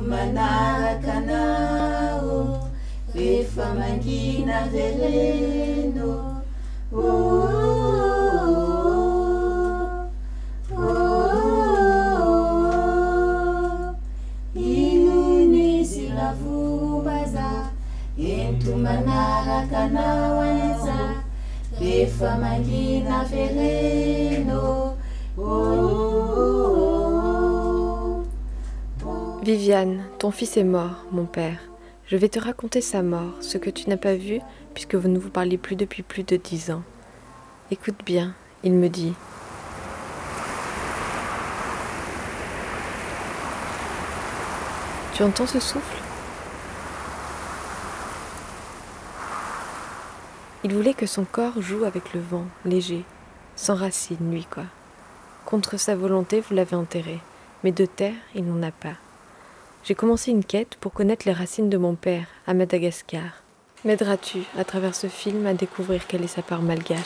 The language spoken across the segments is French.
manaraka anao rehefa mangina veleno. Inonizy lavombaza ento manaraka anao aiza rehefa mangina veleno Viviane, ton fils est mort, mon père. Je vais te raconter sa mort, ce que tu n'as pas vu, puisque vous ne vous parlez plus depuis plus de dix ans. Écoute bien, il me dit. Tu entends ce souffle? Il voulait que son corps joue avec le vent, léger, sans racines, lui, quoi. Contre sa volonté, vous l'avez enterré, mais de terre, il n'en a pas. J'ai commencé une quête pour connaître les racines de mon père à Madagascar. M'aideras-tu, à travers ce film, à découvrir quelle est sa part malgache?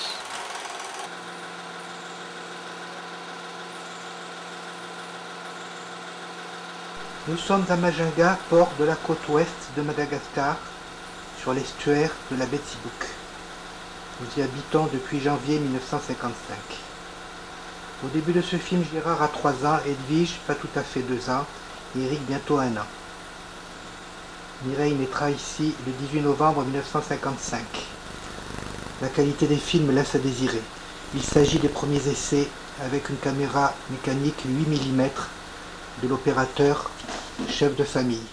Nous sommes à Majinga, port de la côte ouest de Madagascar, sur l'estuaire de la Betsibouk. Nous y habitons depuis janvier 1955. Au début de ce film, Gérard a 3 ans, Edwige pas tout à fait 2 ans, Eric bientôt 1 an. Mireille naîtra ici le 18 novembre 1955. La qualité des films laisse à désirer. Il s'agit des premiers essais avec une caméra mécanique 8 mm de l'opérateur chef de famille.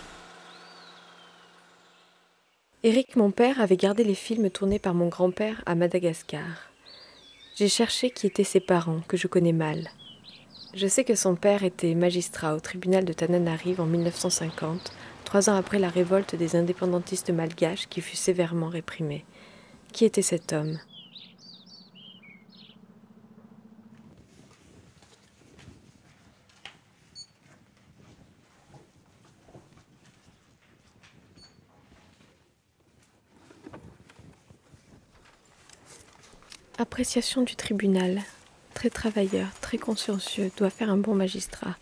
Éric, mon père, avait gardé les films tournés par mon grand-père à Madagascar. J'ai cherché qui étaient ses parents, que je connais mal. Je sais que son père était magistrat au tribunal de Tananarive en 1950, trois ans après la révolte des indépendantistes malgaches qui fut sévèrement réprimée. Qui était cet homme? Appréciation du tribunal. Très travailleur, très consciencieux, doit faire un bon magistrat.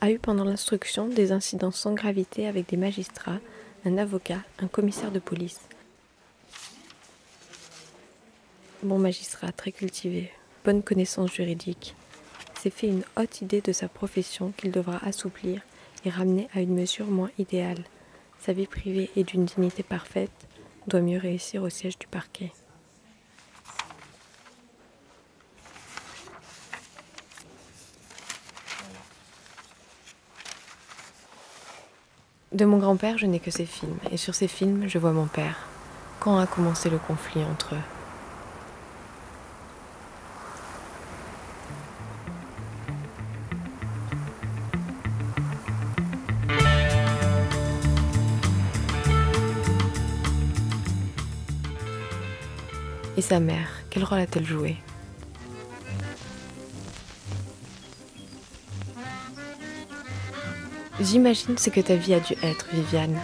A eu pendant l'instruction des incidents sans gravité avec des magistrats, un avocat, un commissaire de police. Bon magistrat, très cultivé, bonne connaissance juridique. S'est fait une haute idée de sa profession qu'il devra assouplir et ramener à une mesure moins idéale. Sa vie privée est d'une dignité parfaite, doit mieux réussir au siège du parquet. De mon grand-père, je n'ai que ses films, et sur ces films, je vois mon père. Quand a commencé le conflit entre eux? Et sa mère, quel rôle a-t-elle joué? J'imagine ce que ta vie a dû être, Viviane.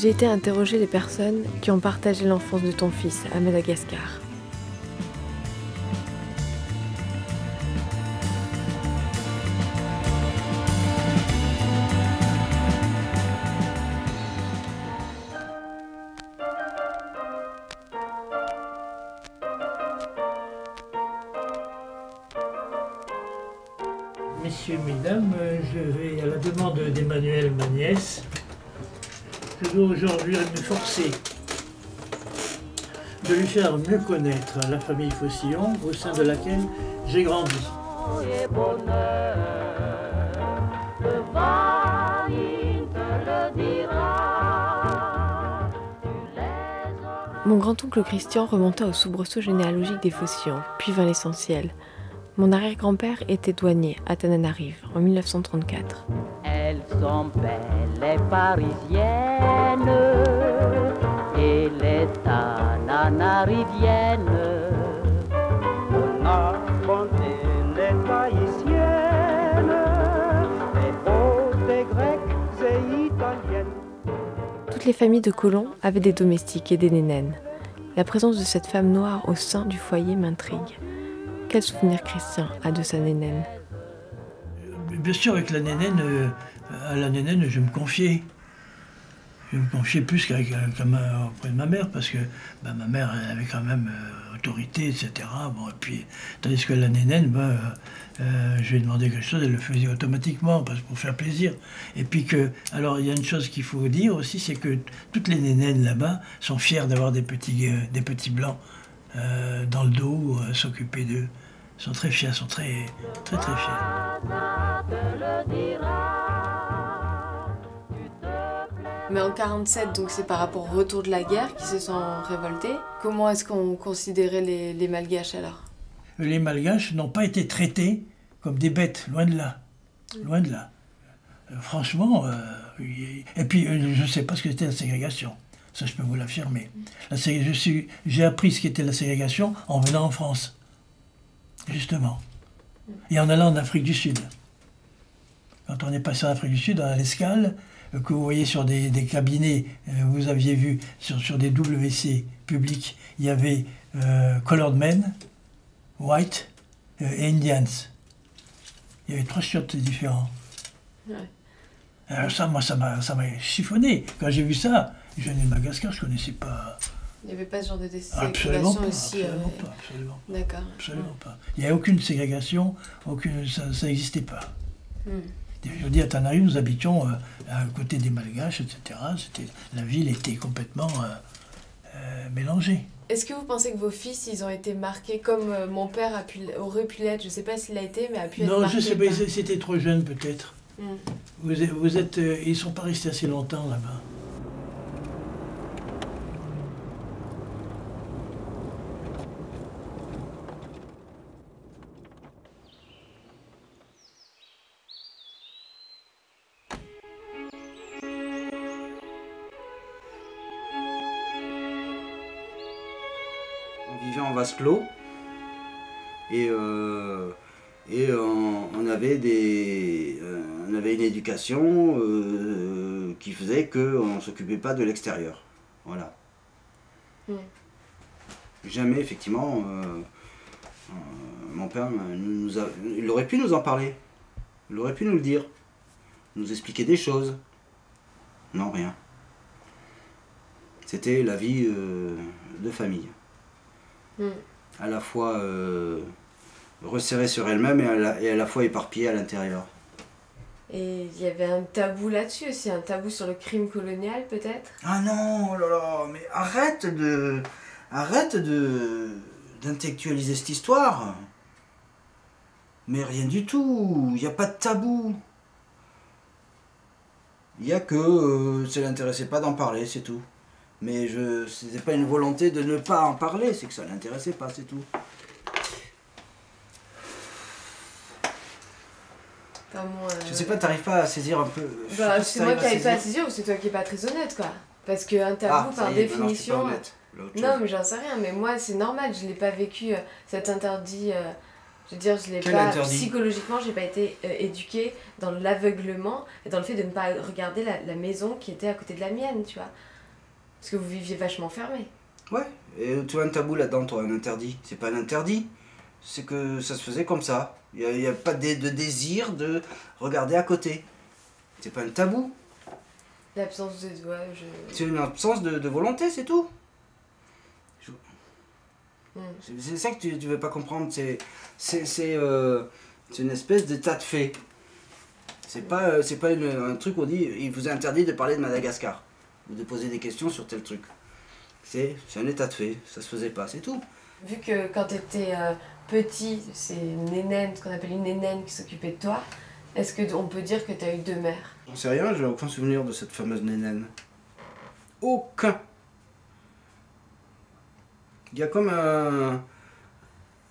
J'ai été interroger les personnes qui ont partagé l'enfance de ton fils à Madagascar. Forcer de lui faire mieux connaître la famille Faucillon au sein de laquelle j'ai grandi. Mon grand-oncle Christian remonta au soubresaut généalogique des Faucillons, puis vint l'essentiel. Mon arrière-grand-père était douanier à Tananarive en 1934. Elles sont belles les parisiennes les et italiennes. Toutes les familles de colons avaient des domestiques et des nénènes. La présence de cette femme noire au sein du foyer m'intrigue. Quel souvenir Christian a de sa nénène? Bien sûr, avec la nénène, euh, à la nénène, je me confiais. Je me confiais plus qu'avec, euh, auprès de ma mère, parce que bah, ma mère avait quand même euh, autorité, etc. Bon, et puis, tandis que la nénène, bah, euh, je lui ai demandé quelque chose, elle le faisait automatiquement, parce pour faire plaisir. Et puis que, alors il y a une chose qu'il faut dire aussi, c'est que toutes les nénènes là-bas sont fières d'avoir des petits, des petits blancs dans le dos, s'occuper d'eux. Ils sont très fiers, sont très, très, très fiers. Mais en 47, donc c'est par rapport au retour de la guerre qui se sont révoltés. Comment est-ce qu'on considérait les, Malgaches alors? Les Malgaches n'ont pas été traités comme des bêtes, loin de là. Loin de là. Euh, franchement, euh, et puis euh, je ne sais pas ce que c'était la ségrégation. Ça, je peux vous l'affirmer. La J'ai appris ce qu'était la ségrégation en venant en France. Justement. Et en allant en Afrique du Sud. Quand on est passé en Afrique du Sud, à l'escale, que vous voyez sur des, des cabinets, euh, vous aviez vu sur, sur des WC publics, il y avait euh, Colored Men, White euh, et Indians. Il y avait trois chiottes différents. Ouais. Alors ça, moi, ça m'a, ça m'a chiffonné. Quand j'ai vu ça, je venais de Madagascar, je connaissais pas. Il n'y avait pas ce genre de Absolument pas, aussi. absolument euh, pas, absolument, D'accord. absolument pas. Il n'y a aucune ségrégation, aucune, ça n'existait pas. Hmm. Je dis à Tanari, nous habitions euh, à côté des Malgaches, etc. C'était, la ville était complètement euh, euh, mélangée. Est-ce que vous pensez que vos fils, ils ont été marqués comme mon père a pu, aurait pu l'être? Je ne sais pas s'il l'a été, mais a pu être Non, marqué je sais pas, par- c'était trop jeune peut-être. Hmm. Vous êtes, vous êtes, ils sont pas restés assez longtemps là-bas. Pas de l'extérieur. Voilà. Mm. Jamais, effectivement, euh, euh, mon père nous, nous a- il aurait pu nous en parler. Il aurait pu nous le dire. Nous expliquer des choses. Non, rien. C'était la vie euh, de famille Hmm. à la fois resserrée sur elle-même et à la fois éparpillée à l'intérieur. Et il y avait un tabou là-dessus aussi, un tabou sur le crime colonial peut-être? Ah non, oh là là, mais arrête de. Arrête de. d'intellectualiser cette histoire. Mais rien du tout, il n'y a pas de tabou. Il n'y a que. euh, ça l'intéressait pas d'en parler, c'est tout. Mais je. C'était pas une volonté de ne pas en parler, c'est que ça l'intéressait pas, c'est tout. Enfin, bon, euh, Je sais pas, t'arrives pas à saisir un peu. Bah, c'est moi qui n'arrive pas à saisir. ou c'est toi qui es pas très honnête quoi. Parce qu'un tabou Ah, par définition. Non, mais j'en sais rien, mais moi c'est normal, je l'ai pas vécu euh, cet interdit. euh, je veux dire, je l'ai pas. interdit? Psychologiquement, j'ai pas été éduquée dans l'aveuglement et dans le fait de ne pas regarder la, la maison qui était à côté de la mienne, tu vois. Parce que vous viviez vachement fermé. Ouais, et tu as un tabou là-dedans, toi, un interdit. C'est pas un interdit, c'est que ça se faisait comme ça. Il n'y a, pas de, de désir de regarder à côté. C'est pas un tabou, L'absence de doigts, je. c'est une absence de, de volonté, c'est tout. Hmm. C'est c'est ça que tu, tu veux pas comprendre, c'est c'est c'est, euh, c'est une espèce d'état de fait. C'est pas, euh, c'est pas une- un truc où on dit il vous est interdit de parler de Madagascar ou de poser des questions sur tel truc. C'est c'est un état de fait, ça se faisait pas, c'est tout. Vu que quand tu étais petit, c'est une nénène, ce qu'on appelle une nénène qui s'occupait de toi, est-ce qu'on peut dire que tu as eu deux mères? J'en sais rien, j'ai aucun souvenir de cette fameuse nénène. Aucun. Il y a comme un,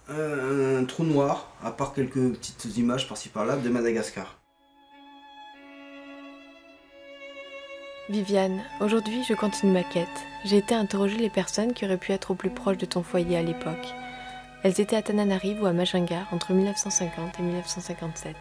un trou noir, à part quelques petites images par-ci par-là, de Madagascar. Viviane, aujourd'hui je continue ma quête. J'ai été interroger les personnes qui auraient pu être au plus proche de ton foyer à l'époque. Elles étaient à Tananarive ou à Majinga entre 1950 et 1957.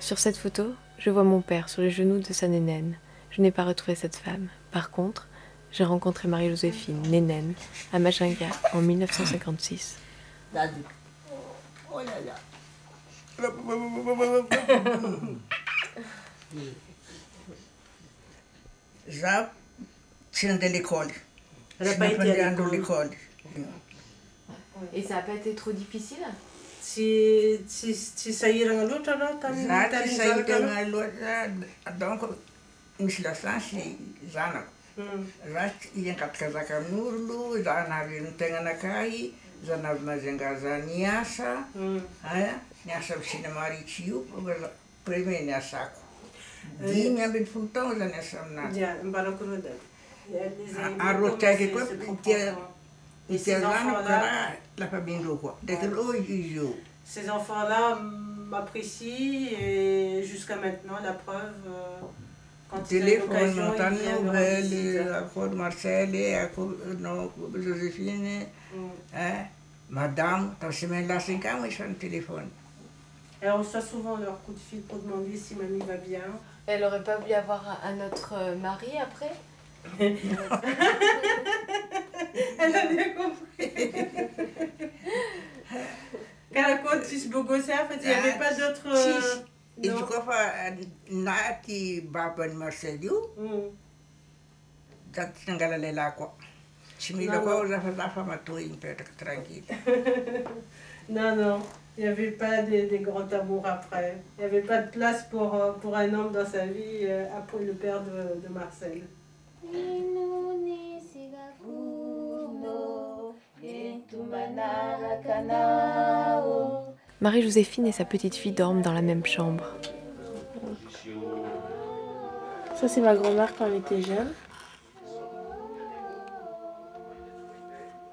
Sur cette photo, je vois mon père sur les genoux de sa nénène. Je n'ai pas retrouvé cette femme. Par contre, j'ai rencontré Marie-Joséphine, nénène, à Majinga en 1956. za tsy nandeha l'école. Tsy nampandehandro l'école. et ça a pas été trop difficile? Tsy tsy tsy sahiragna loatra anao tamin'ny tsy sahiragna loatra. Donc misy lasansy zanako. Hmm. Za iankapikazaka amin'olo za navy ny tegnanakahy za navy mazenga za niasa aya a ces enfants-là, ces m'apprécient et jusqu'à maintenant, la preuve, euh, quand Téléphone, l'occasion, monta ils viennent me rendre nouvelle, visite. acord Marcel, acord non, Joséphine, Mm. hein, madame, ta semaine là, cinq ans, ils sont au téléphone. Et on reçoit souvent leur coup de fil pour demander si mamie va bien. Elle aurait pas voulu avoir un autre euh, mari après? Elle a bien compris. Raconte fils Bogosé, en fait, il n'y avait pas d'autre. euh, Izy non. koa fa naty babany Marcel io, Mm. da tsy nangala lehilahy koa. Tsy mila koa ao zafazafa matoy mipetraka tranquille. Non, non, il n'y avait pas des, des grands amours après. Il n'y avait pas de place pour, euh, pour un homme dans sa vie euh, après le père de, de Marcel. Marie-Joséphine et sa petite fille dorment dans la même chambre. Ça, c'est ma grand-mère quand elle était jeune.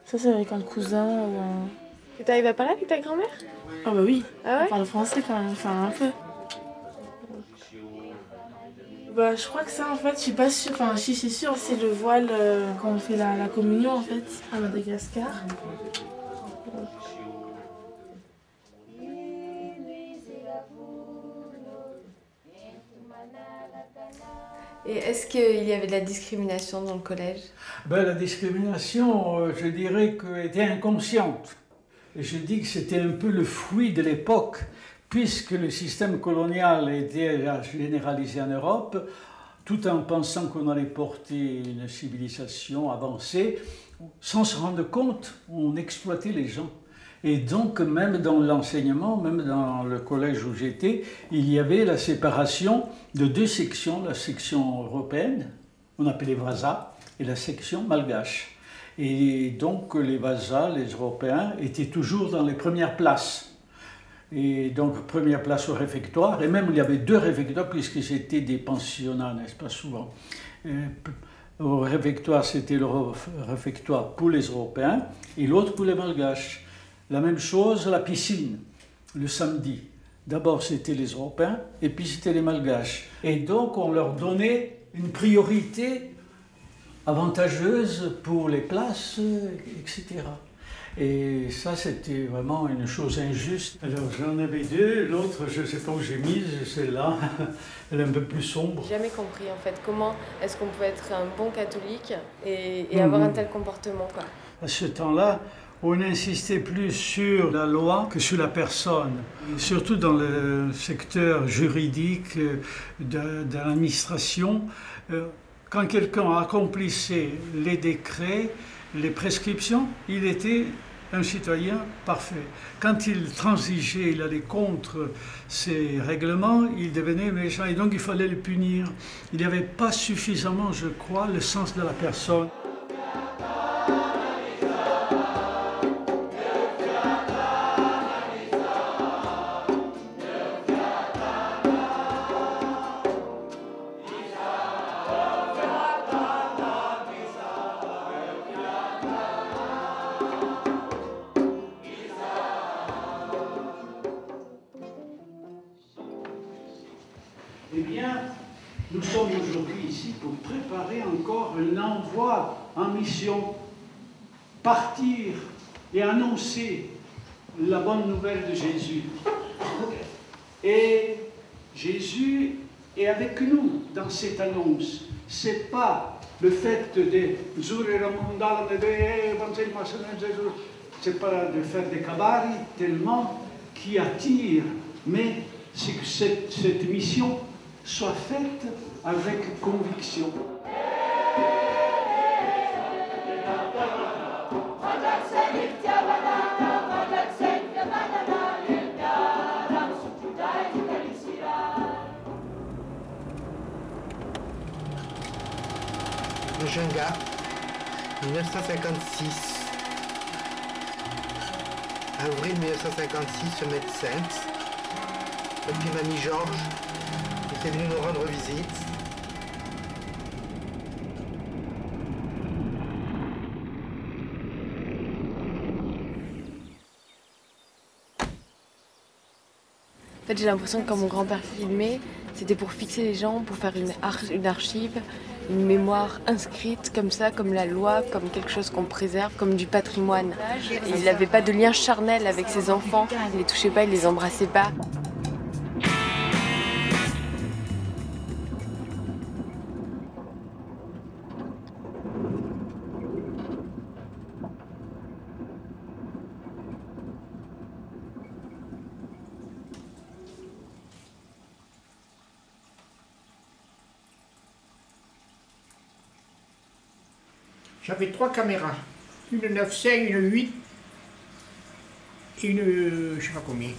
Ça, c'est avec un cousin ou un. Tu t'arrives à parler avec ta grand-mère? Ah, bah oui. Ah ouais? Elle parle français quand même, enfin un peu. Bah, je crois que ça, en fait, je suis pas sûre. Enfin, si c'est sûr, c'est le voile euh, quand on fait la, la communion, en fait, à Madagascar. Et est-ce qu'il y avait de la discrimination dans le collège? Ben, la discrimination, euh, je dirais qu'elle était inconsciente. Je dis que c'était un peu le fruit de l'époque, puisque le système colonial était généralisé en Europe, tout en pensant qu'on allait porter une civilisation avancée, sans se rendre compte, on exploitait les gens. Et donc, même dans l'enseignement, même dans le collège où j'étais, il y avait la séparation de deux sections, la section européenne, on appelait Vasa, et la section malgache. Et donc, les Vasa, les Européens, étaient toujours dans les premières places. Et donc, première place au réfectoire, et même il y avait deux réfectoires, puisque c'était des pensionnats, n'est-ce pas, souvent. Au réfectoire, c'était le réfectoire pour les Européens, et l'autre pour les Malgaches. La même chose, la piscine, le samedi. D'abord, c'était les Européens, et puis c'était les Malgaches. Et donc, on leur donnait une priorité avantageuse pour les places, etc. Et ça, c'était vraiment une chose injuste. Alors, j'en avais deux. L'autre, je ne sais pas où j'ai mise, celle-là. Elle est un peu plus sombre. J'ai jamais compris en fait comment est-ce qu'on peut être un bon catholique et, et avoir un tel comportement quoi. À ce temps-là, on insistait plus sur la loi que sur la personne, surtout dans le secteur juridique euh, de, de l'administration. Quand quelqu'un accomplissait les décrets, les prescriptions, il était un citoyen parfait. Quand il transigeait, il allait contre ces règlements, il devenait méchant et donc il fallait le punir. Il n'y avait pas suffisamment, je crois, le sens de la personne. Pour préparer encore un envoi en mission, partir et annoncer la bonne nouvelle de Jésus. Et Jésus est avec nous dans cette annonce. C'est pas le fait de c'est pas de faire des cabaret tellement qui attire, mais c'est que cette mission soit faite avec conviction. Le jeune gars, 1956. Avril 1956, ce médecin, depuis mamie Georges, était venu nous rendre visite. J'ai l'impression que quand mon grand-père filmait, c'était pour fixer les gens, pour faire une, une archive, une mémoire inscrite comme ça, comme la loi, comme quelque chose qu'on préserve, comme du patrimoine. Il n'avait pas de lien charnel avec ses enfants, il les touchait pas, il les embrassait pas. Trois caméras. Une 9.5, une 8 et une je sais pas combien.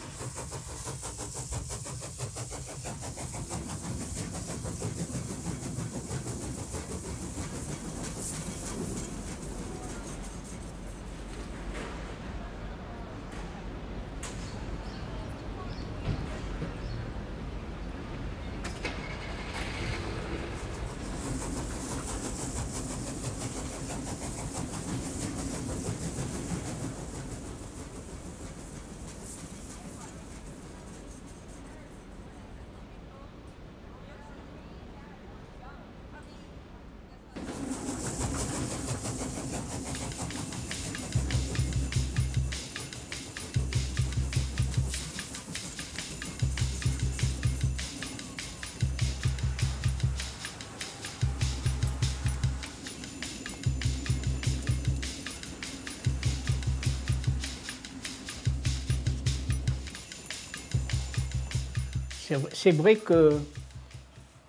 C'est vrai que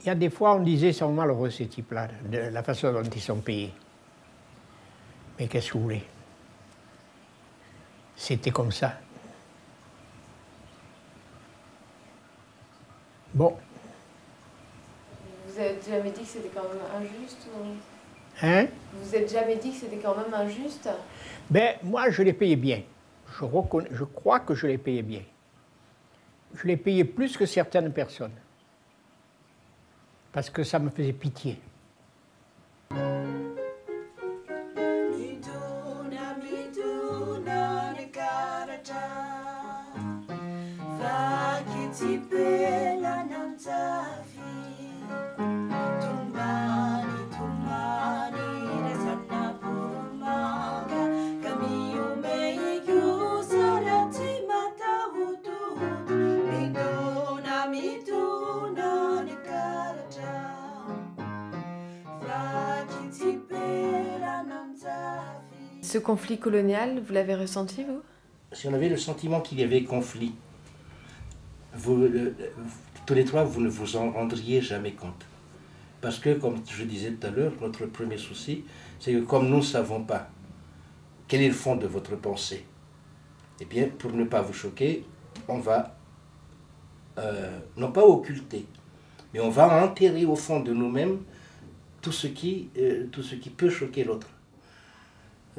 il y a des fois on disait ils sont malheureux ces types-là, de la façon dont ils sont payés. Mais qu'est-ce que vous voulez? C'était comme ça. Bon, Vous avez jamais dit que c'était quand même injuste hein? Vous êtes jamais dit que c'était quand même injuste? Ben, moi, je les payais bien. Je, je crois que je les payais bien. Je les payais plus que certaines personnes. Parce que ça me faisait pitié. Ce conflit colonial, vous l'avez ressenti, vous? Si on avait le sentiment qu'il y avait conflit, tous les trois, vous ne vous en rendriez jamais compte. Parce que, comme je disais tout à l'heure, notre premier souci, c'est que comme nous ne savons pas quel est le fond de votre pensée, eh bien, pour ne pas vous choquer, on va, euh, non pas occulter, mais on va enterrer au fond de nous-mêmes tout, ce qui, euh, tout ce qui peut choquer l'autre.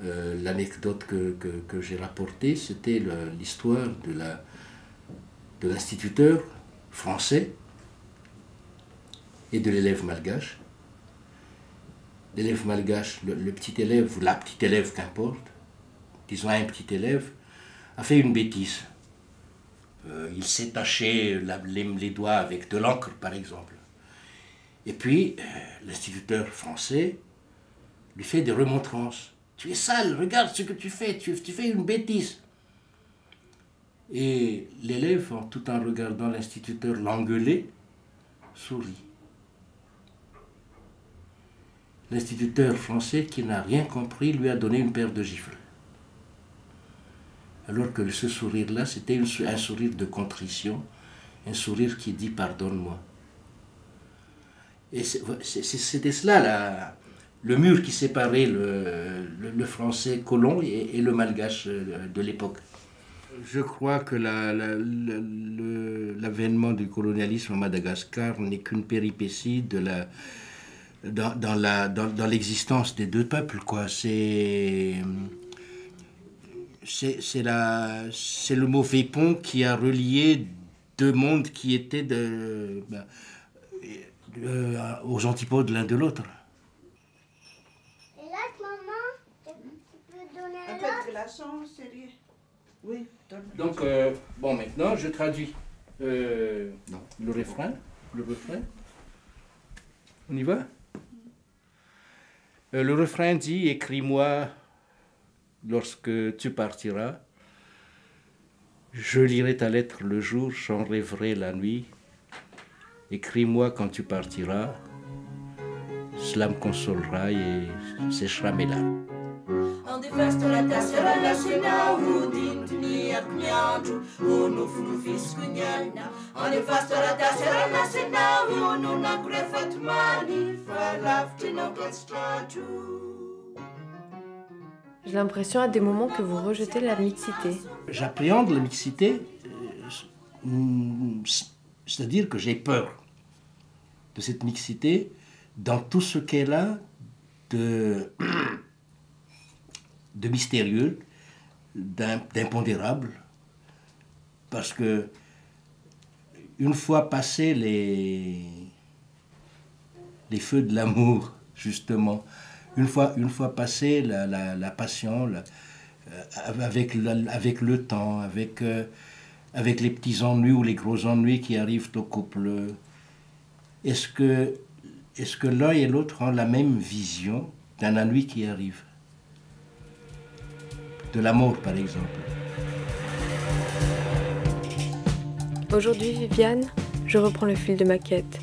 Euh, L'anecdote que, que, j'ai rapportée, c'était l'histoire de la de l'instituteur français et de l'élève malgache. L'élève malgache, le, petit élève, ou la petite élève, qu'importe, disons un petit élève, a fait une bêtise. Euh, il s'est taché les doigts avec de l'encre, par exemple. Et puis, euh, l'instituteur français lui fait des remontrances. Tu es sale, regarde ce que tu fais, tu, fais une bêtise. Et l'élève, tout en regardant l'instituteur l'engueuler, sourit. L'instituteur français, qui n'a rien compris, lui a donné une paire de gifles. Alors que ce sourire-là, c'était un sourire de contrition, un sourire qui dit pardonne-moi. Et c'était cela, la- le mur qui séparait le, français colon et, le malgache euh, de l'époque. Je crois que l'avènement du colonialisme à Madagascar n'est qu'une péripétie de la, dans, l'existence des deux peuples. Quoi. C'est, c'est le mauvais pont qui a relié deux mondes qui étaient de, ben, euh, aux antipodes l'un de l'autre. Et là, maman, tu peux donner Sérieux Oui, donne. Donc, euh, bon, maintenant, je traduis euh, le refrain. Le refrain. On y va? Euh, Le refrain dit Écris-moi lorsque tu partiras. Je lirai ta lettre le jour, j'en rêverai la nuit. Écris-moi quand tu partiras. Cela me consolera et séchera mes larmes. J'ai l'impression à des moments que vous rejetez la mixité. J'appréhende la mixité, euh, c'est-à-dire que j'ai peur de cette mixité dans tout ce qu'elle a de, de mystérieux, d'im- d'impondérable, parce que une fois passés les, les feux de l'amour, justement, une fois, une fois passée la, la, passion, euh, avec, avec le temps, avec, euh, avec les petits ennuis ou les gros ennuis qui arrivent au couple, est-ce que, est que l'un et l'autre ont la même vision d'un ennui qui arrive? De l'amour, par exemple. Aujourd'hui, Viviane, je reprends le fil de ma quête.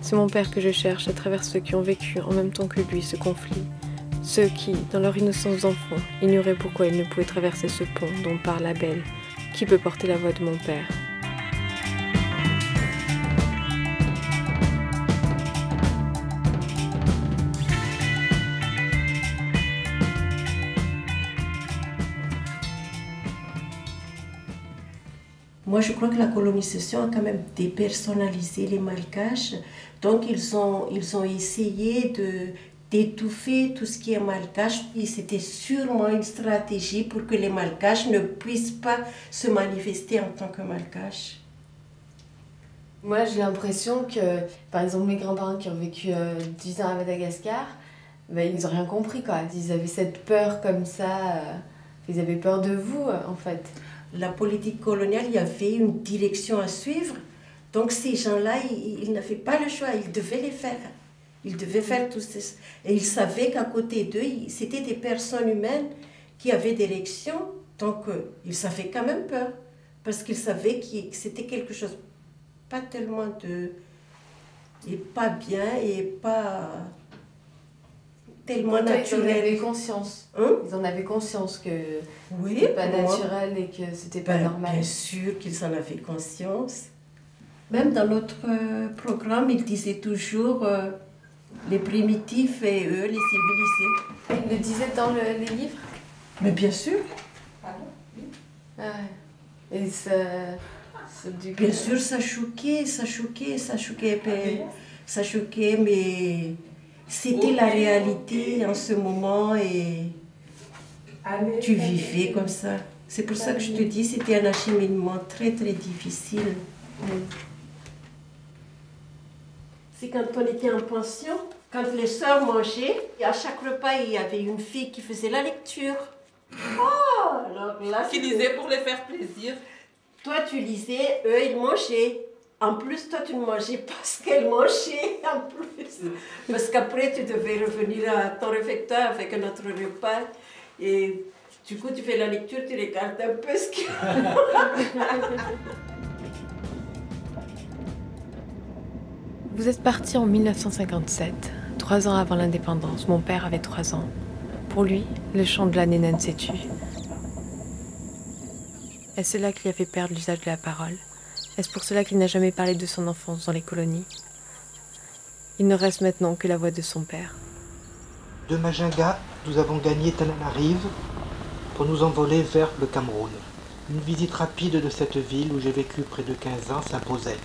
C'est mon père que je cherche à travers ceux qui ont vécu en même temps que lui ce conflit. Ceux qui, dans leur innocence d'enfant, ignoraient pourquoi ils ne pouvaient traverser ce pont dont parle Abel. Qui peut porter la voix de mon père? Moi, je crois que la colonisation a quand même dépersonnalisé les Malgaches. Donc, ils ont, ils ont essayé de d'étouffer tout ce qui est malgache. Et c'était sûrement une stratégie pour que les malgaches ne puissent pas se manifester en tant que malgaches. Moi, j'ai l'impression que, par exemple, mes grands-parents qui ont vécu euh, 10 ans à Madagascar, ben, ils n'ont rien compris, quoi. Ils avaient cette peur comme ça. euh, ils avaient peur de vous, euh, en fait. La politique coloniale, il y avait une direction à suivre. Donc, ces gens-là, ils, n'avaient pas le choix, ils devaient les faire. Ils devaient faire tout ça. Et ils savaient qu'à côté d'eux, c'était des personnes humaines qui avaient des réactions. Donc, euh, ils avaient quand même peur. Parce qu'ils savaient que c'était quelque chose pas tellement de. et pas bien et pas tellement Toi, Ils en naturel. avaient conscience. Hein Ils en avaient conscience que Oui, c'était pas moi. naturel et que c'était pas Ben, normal. Bien sûr qu'ils en avaient conscience. Même dans notre euh, programme, ils disaient toujours euh, les primitifs et eux, les civilisés. Ils le disaient dans le- les livres? Mais bien sûr. Ah. Et ça. ça, du coup- Bien sûr, ça choquait, ça choquait, ça choquait, ben, ça choquait, mais c'était la réalité en ce moment et tu vivais comme ça. C'est pour ça que je te dis, c'était un acheminement très très difficile. C'est quand on était en pension, quand les sœurs mangeaient, et à chaque repas, il y avait une fille qui faisait la lecture. Oh, alors là, Qui lisait pour les faire plaisir. Toi, tu lisais, eux, ils mangeaient. En plus, toi, tu ne mangeais pas ce qu'elle mangeait, en plus. Parce qu'après, tu devais revenir à ton réfectoire avec un autre repas. Et du coup, tu fais la lecture, tu regardes un peu ce qu'il Vous êtes parti en 1957, trois ans avant l'indépendance. Mon père avait trois ans. Pour lui, le chant de la nénane s'est tu. Est-ce cela qui a fait perdre l'usage de la parole Est-ce pour cela qu'il n'a jamais parlé de son enfance dans les colonies? Il ne reste maintenant que la voix de son père. De Majinga, nous avons gagné Tananarive pour nous envoler vers le Cameroun. Une visite rapide de cette ville où j'ai vécu près de 15 ans s'imposait.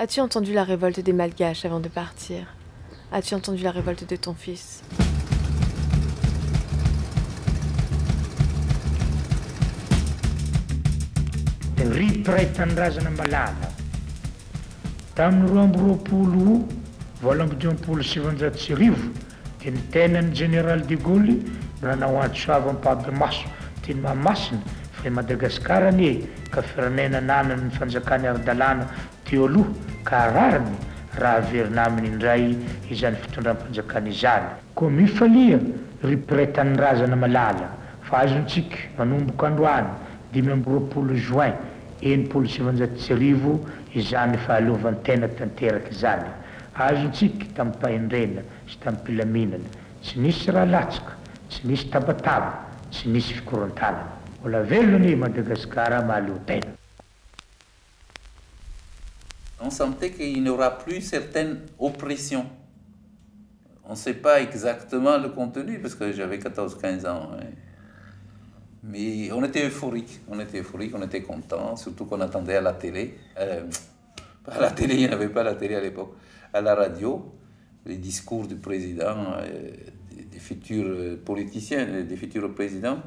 As-tu entendu la révolte des Malgaches avant de partir? As-tu entendu la révolte de ton fils? Tamin'ny roa amby roapolo valo amby dimampolo sivanjato sy rivo dia ny tenany général de gaulle nanao antsoava ampaby maso tiany mamasina fa madagasikara anie ka firenena nanany ny fanjakany ara-dalàna teo aloha karariny raha verina aminy indray izany fitondram-panjakana izany. Koa mifalia ry razana malala. Fa azontsika manomboka androany dimy ambyroapolo juin enimpolo sivanjato sy arivo izany fahalovantena tanteraka izany. Azontsika tamin'ny pahendrena sy tamin'ny mpilaminana. Tsy nisy raha latsaka tsy nisy tabataba tsy nisy fikorontanana mbola velona ny madagasikara mahalotena On sentait qu'il n'y aura plus certaines oppressions. On ne sait pas exactement le contenu parce que j'avais 14-15 ans. Mais on était euphorique, on était euphorique, on était content, surtout qu'on attendait à la télé. euh, pas à la télé, il n'y avait pas la télé à l'époque. À la radio, les discours du président, euh, des, des futurs euh, politiciens, des futurs présidents,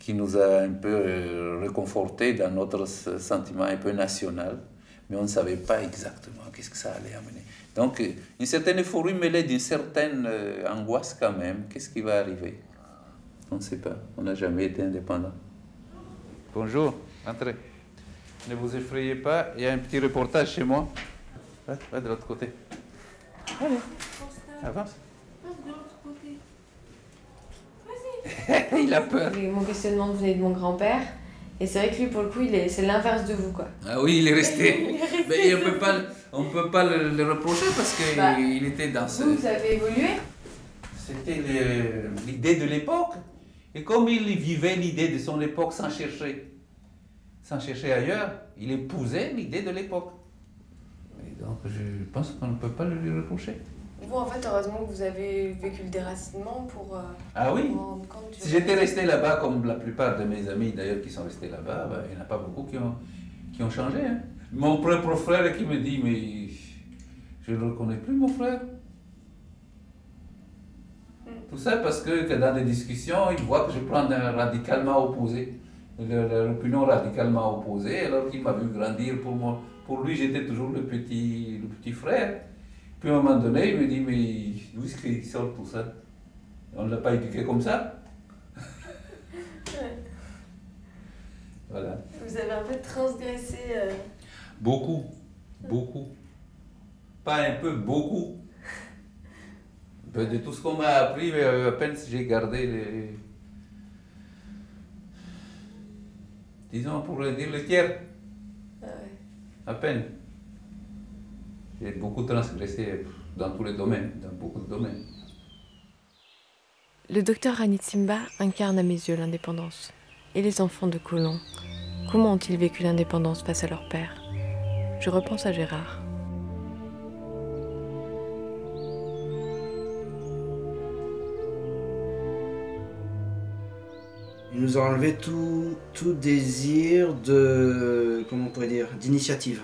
qui nous a un peu réconfortés dans notre sentiment un peu national. Mais on ne savait pas exactement qu'est-ce que ça allait amener. Donc, euh, une certaine euphorie mêlée d'une certaine euh, angoisse quand même. Qu'est-ce qui va arriver? On ne sait pas. On n'a jamais été indépendant. Bonjour, entrez. Ne vous effrayez pas, il y a un petit reportage chez moi. Va, va de l'autre côté. Allez, avance. il a peur. Et Mon questionnement venait de mon grand-père. Et c'est vrai que lui, pour le coup, il est, c'est l'inverse de vous, quoi. Ah oui, il est resté. Il est resté. Mais on peut pas, on peut pas le, le reprocher parce qu'il Bah, était dans ce. Vous, vous avez évolué C'était l'idée de l'époque. Et comme il vivait l'idée de son époque sans chercher, sans chercher ailleurs, il épousait l'idée de l'époque. Et donc je pense qu'on ne peut pas le lui reprocher. Vous, en fait, heureusement que vous avez vécu le déracinement pour. euh, Ah oui Si j'étais resté là-bas, comme la plupart de mes amis d'ailleurs qui sont restés là-bas, ben, il n'y en a pas beaucoup qui ont, qui ont changé. hein. Mon propre frère qui me dit, mais je ne le reconnais plus, mon frère. Tout ça parce que, que dans des discussions, il voit que je prends un radicalement opposé, l'opinion radicalement opposée, alors qu'il m'a vu grandir pour moi. Pour lui, j'étais toujours le petit, le petit frère. Puis à un moment donné, il me dit, mais d'où est-ce qu'il sort tout ça? On ne l'a pas éduqué comme ça? Voilà. Vous avez un peu transgressé. euh, Beaucoup, beaucoup. Pas un peu, beaucoup. De de tout ce qu'on m'a appris, mais euh, à peine si j'ai gardé les. Disons, pour le dire le tiers. À peine. J'ai beaucoup transgressé dans tous les domaines, dans beaucoup de domaines. Le docteur Ranitsimba incarne à mes yeux l'indépendance. Et les enfants de colons, comment ont-ils vécu l'indépendance face à leur père? Je repense à Gérard. Il nous a enlevé tout, tout désir de, comment on pourrait dire, d'initiative.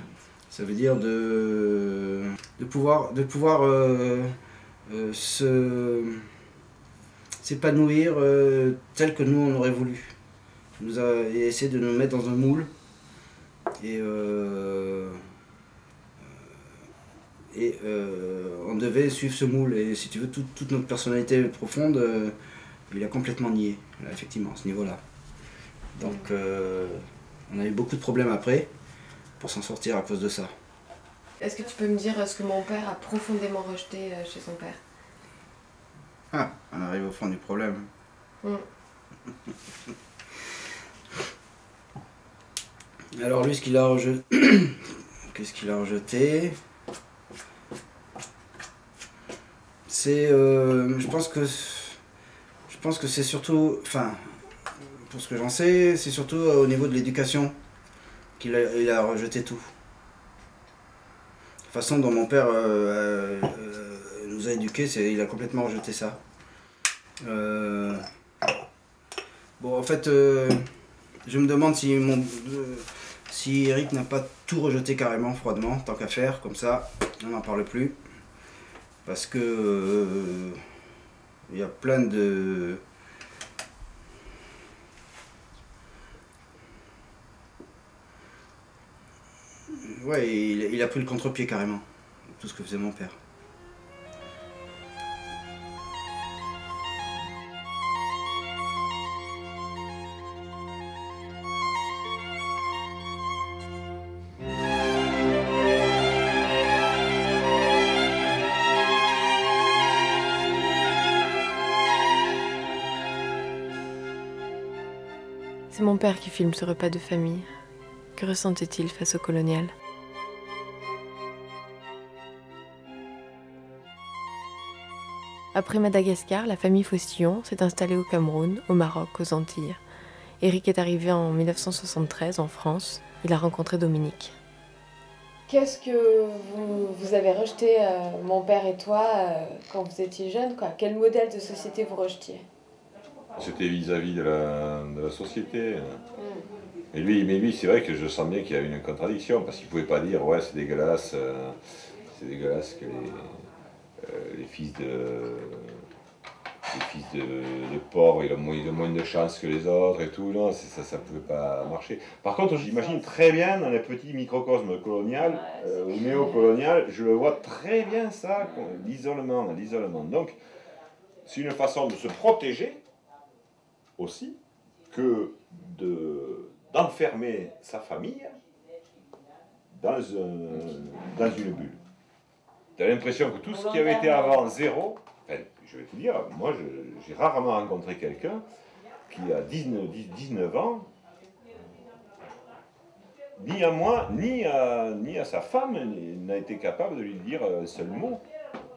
Ça veut dire de, pouvoir, de pouvoir euh, euh, s'épanouir euh, tel que nous on aurait voulu. Nous a essayé de nous mettre dans un moule et et on devait suivre ce moule. Et si tu veux toute, notre personnalité profonde il a complètement nié effectivement à ce niveau là donc on a eu beaucoup de problèmes après pour s'en sortir à cause de ça. Est-ce que tu peux me dire ce que mon père a profondément rejeté euh, chez son père? Ah on arrive au fond du problème. Mm. alors lui ce qu'il a rejeté qu'est-ce qu'il a rejeté? C'est euh, je pense que je pense que c'est surtout enfin pour ce que j'en sais c'est surtout euh, au niveau de l'éducation il a rejeté tout. La façon dont mon père euh, euh, nous a éduqués c'est il a complètement rejeté ça. Euh, bon en fait je me demande si si Eric n'a pas tout rejeté carrément froidement tant qu'à faire comme ça on n'en parle plus. Parce que il y a plein de ouais il, il a pris le contre-pied carrément. Tout ce que faisait mon père. C'est mon père qui filme ce repas de famille. Que ressentait-il face au colonial? Après Madagascar, la famille Faustillon s'est installée au Cameroun, au Maroc, aux Antilles. Eric est arrivé en 1973 en France. Il a rencontré Dominique. Qu'est-ce que vous, vous avez rejeté, euh, mon père et toi, euh, quand vous étiez jeune quoi? Quel modèle de société vous rejetiez? C'était vis-à-vis de la, de la société. Et lui, mais lui, c'est vrai que je sens bien qu'il y a une contradiction, parce qu'il ne pouvait pas dire, ouais, c'est dégueulasse, euh, c'est dégueulasse que les, les fils de. Les fils de, de pauvres, ils ont, moins, moins de chance que les autres et tout. Non, ça, ça pouvait pas marcher. Par contre, j'imagine très bien dans les petits microcosmes colonial euh, ou néocolonial, je le vois très bien ça, l'isolement, l'isolement. Donc, c'est une façon de se protéger aussi que de d'enfermer sa famille dans, un- dans une bulle. Tu as l'impression que tout ce qui avait été avant zéro, enfin, je vais te dire, moi j'ai rarement rencontré quelqu'un qui a 19, 10 19 ans, ni à moi, ni à, ni à sa femme, n'a été capable de lui dire un seul mot,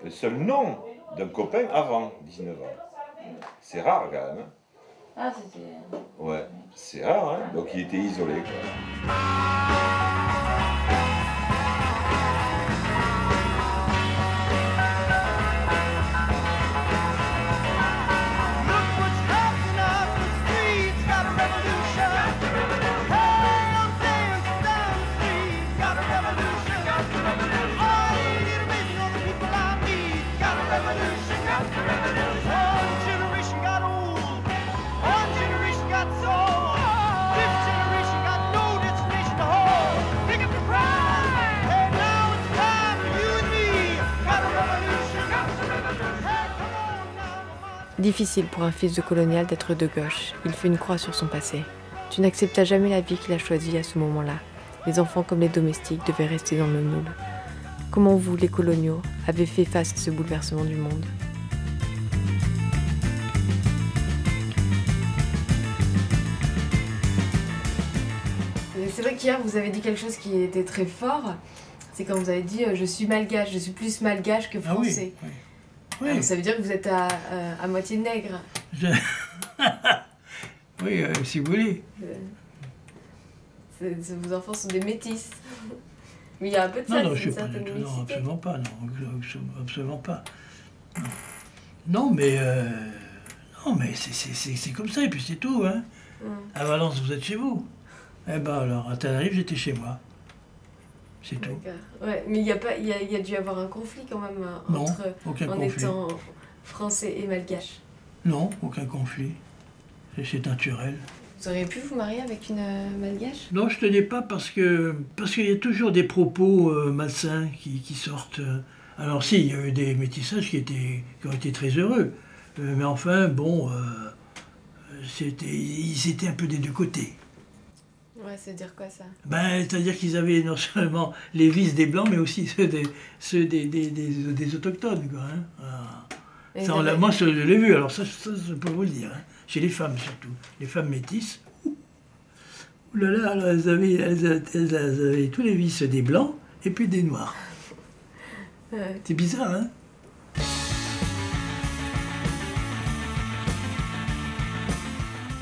un seul nom d'un copain avant 19 ans. C'est rare quand même. hein. Ah, c'était. Ouais, c'est rare, hein donc il était isolé. Quoi. Difficile pour un fils de colonial d'être de gauche. Il fait une croix sur son passé. Tu n'acceptas jamais la vie qu'il a choisie à ce moment-là. Les enfants comme les domestiques devaient rester dans le moule. Comment vous, les coloniaux, avez fait face à ce bouleversement du monde? C'est vrai qu'hier vous avez dit quelque chose qui était très fort. C'est quand vous avez dit euh, je suis malgache, je suis plus malgache que Ah oui, français. Oui. Ça veut dire que vous êtes à, euh, à moitié nègre. Je- oui, euh, si vous voulez. Euh, vos enfants sont des métis. Mais il y a un peu de ça, Non, non, je pas du tout. Non, absolument pas. Non, absolument- pas. Non, Non, mais. euh, non, mais c'est- c'est c'est- c'est comme ça, et puis c'est tout. Hein. Mm. À Valence, vous êtes chez vous. Eh ben alors, à Tenerife, j'étais chez moi. C'est tout. Ouais, mais il y a pas, il y a, y a dû avoir un conflit quand même euh, Non, entre aucun en conflit. étant français et malgache. Non, aucun conflit. C'est naturel. Vous auriez pu vous marier avec une euh, malgache? Non, je ne tenais pas parce que parce qu'il y a toujours des propos euh, malsains qui, qui sortent. Alors si, il y a eu des métissages qui, étaient, qui ont été très heureux. Euh, mais enfin, bon, c'était, ils étaient un peu des deux côtés. Ouais, c'est dire quoi ça? Ben, C'est-à-dire qu'ils avaient non seulement les vices des Blancs, mais aussi ceux des, ceux des, des, des, des Autochtones. Quoi, hein. Et Ça, on moi, je, l'ai vu, alors ça, ça, je peux vous le dire. hein. Chez les femmes surtout. Les femmes métisses. Ouh là là, alors, elles, avaient, elles, avaient tous les vices des Blancs et puis des Noirs. Ouais. C'est bizarre, hein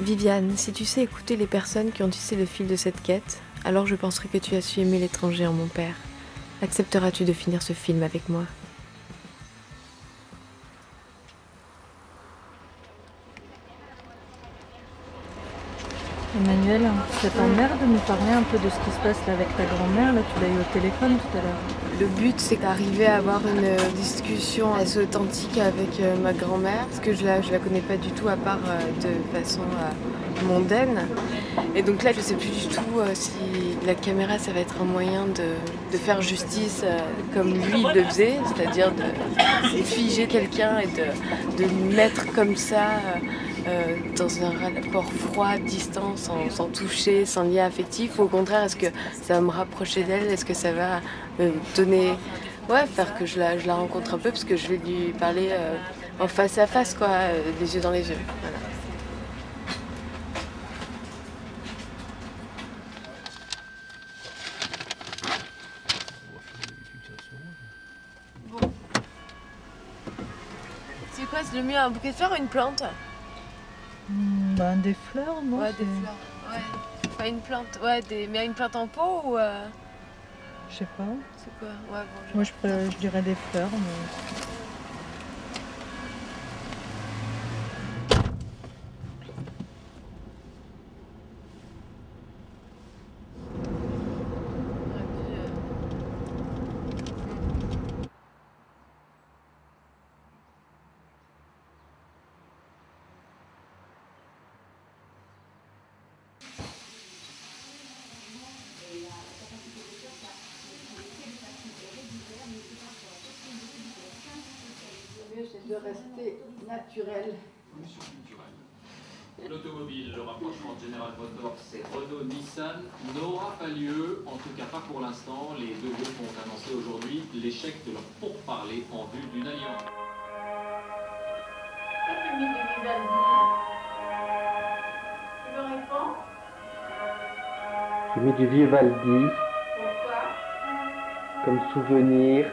Viviane, si tu sais écouter les personnes qui ont tissé le fil de cette quête, alors je penserai que tu as su aimer l'étranger en mon père. Accepteras-tu de finir ce film avec moi? Emmanuel, ça t'emmerde de nous parler un peu de ce qui se passe là avec ta grand-mère Là, tu l'as eu au téléphone tout à l'heure. Le but, c'est d'arriver à avoir une euh, discussion assez authentique avec euh, ma grand-mère, parce que je la, je la connais pas du tout à part euh, de façon mondaine. Et donc là, je sais plus du tout si la caméra, ça va être un moyen de, faire justice comme lui le faisait, c'est-à-dire de, figer quelqu'un et de, de mettre comme ça. Euh, euh, dans un rapport froid, distant, sans, toucher, sans lien affectif Ou au contraire, est-ce que ça va me rapprocher d'elle? Est-ce que ça va me donner. Ouais, faire que je la, rencontre un peu, parce que je vais lui parler euh, en face à face, quoi, euh, les yeux dans les yeux. Voilà. C'est quoi, le mieux un bouquet de fleurs ou une plante? Ben, des fleurs, non Ouais, des fleurs. Ouais. Pas une plante, ouais, des... mais une plante en pot ou. euh, Je sais pas. C'est quoi? Ouais, bon, je- Moi, je, pré- je dirais des fleurs, mais... L'automobile, le rapprochement de General Motors et Renault-Nissan n'aura pas lieu, en tout cas pas pour l'instant. Les deux groupes ont annoncé aujourd'hui l'échec de leur pourparlers en vue d'une alliance. Tu me réponds? J'ai mis du Vivaldi. Pourquoi? Comme souvenir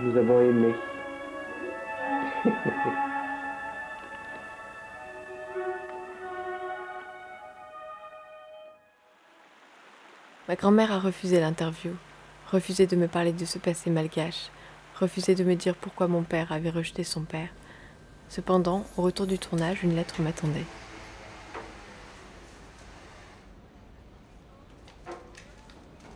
nous avons aimé. Ma grand-mère a refusé l'interview, refusé de me parler de ce passé malgache, refusé de me dire pourquoi mon père avait rejeté son père. Cependant, au retour du tournage, une lettre m'attendait.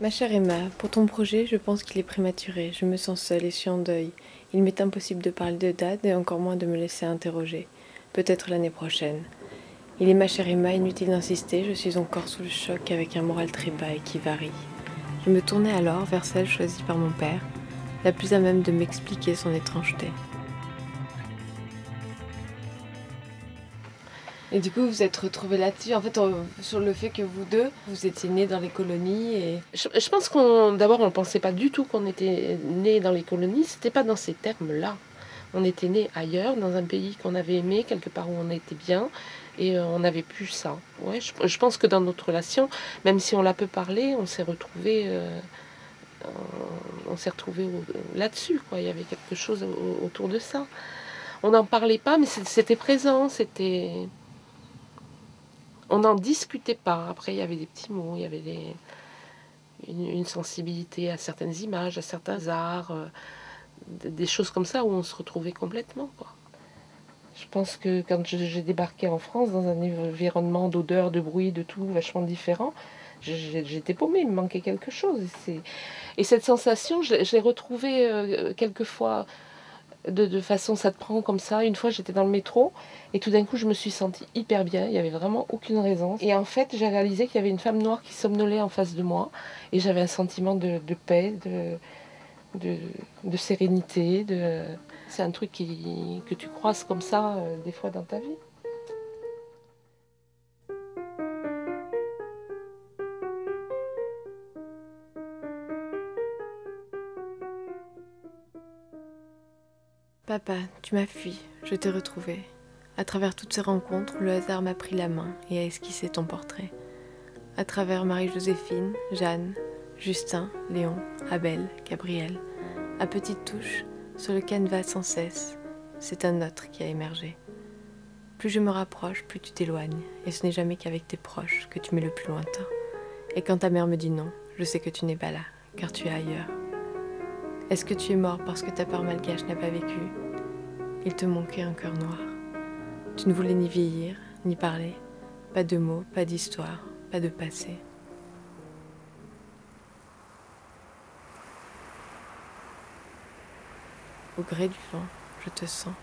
Ma chère Emma, pour ton projet, je pense qu'il est prématuré. Je me sens seule et suis en deuil. Il m'est impossible de parler de date et encore moins de me laisser interroger. Peut-être l'année prochaine. Il est ma chère Emma, inutile d'insister, je suis encore sous le choc avec un moral très bas et qui varie. Je me tournai alors vers celle choisie par mon père, la plus à même de m'expliquer son étrangeté. Et du coup, vous êtes retrouvés là-dessus, en fait, euh, sur le fait que vous deux, vous étiez nés dans les colonies et... Je, pense qu'on d'abord on pensait pas du tout qu'on était né dans les colonies, c'était pas dans ces termes-là. On était né ailleurs, dans un pays qu'on avait aimé, quelque part où on était bien, et euh, on n'avait plus ça. Ouais, je, pense que dans notre relation, même si on l'a peu parlé, on s'est retrouvé, on, s'est retrouvé là-dessus. Quoi, il y avait quelque chose au- autour de ça. On n'en parlait pas, mais c'était présent, c'était. On n'en discutait pas. Après, il y avait des petits mots, il y avait une, sensibilité à certaines images, à certains arts, euh, des- choses comme ça où on se retrouvait complètement. Quoi. Je pense que quand j'ai débarqué en France, dans un environnement d'odeurs, de bruit, de tout vachement différent, j'étais paumée, il me manquait quelque chose. Et, et cette sensation, je l'ai retrouvée euh, quelquefois de, de façon, ça te prend comme ça. Une fois, j'étais dans le métro et tout d'un coup, je me suis sentie hyper bien. Il n'y avait vraiment aucune raison. Et en fait, j'ai réalisé qu'il y avait une femme noire qui somnolait en face de moi et j'avais un sentiment de, paix, de sérénité. De... C'est un truc qui, que tu croises comme ça euh, des fois dans ta vie. Papa, tu m'as fui, je t'ai retrouvé. À travers toutes ces rencontres, le hasard m'a pris la main et a esquissé ton portrait. À travers Marie-Joséphine, Jeanne, Justin, Léon, Abel, Gabriel, à petites touches, sur le canevas sans cesse, c'est un autre qui a émergé. Plus je me rapproche, plus tu t'éloignes, et ce n'est jamais qu'avec tes proches que tu mets le plus lointain. Et quand ta mère me dit non, je sais que tu n'es pas là, car tu es ailleurs. Est-ce que tu es mort parce que ta part malgache n'a pas vécu? Il te manquait un cœur noir. Tu ne voulais ni vieillir, ni parler. Pas de mots, pas d'histoire, pas de passé. Au gré du vent, je te sens.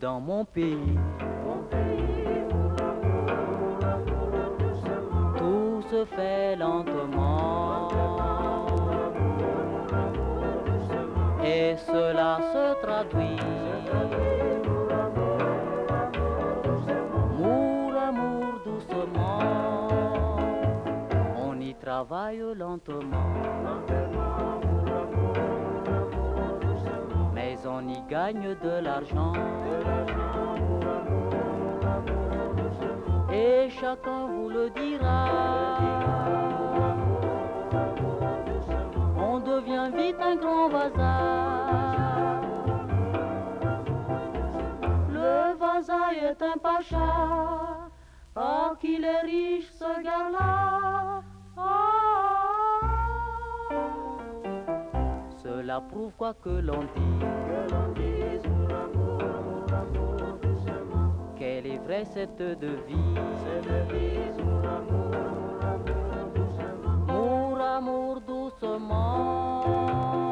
Dans mon pays, tout se fait lentement. Et cela se traduit. Mour, amour doucement. On y travaille lentement. On y gagne de l'argent. Et chacun vous le dira. On devient vite un grand bazar. Le vasaille est un pacha. Oh, qu'il est riche ce gars-là. Ah. Cela prouve quoi que l'on dit. Qu'elle est vraie cette devise? Mour, amour doucement.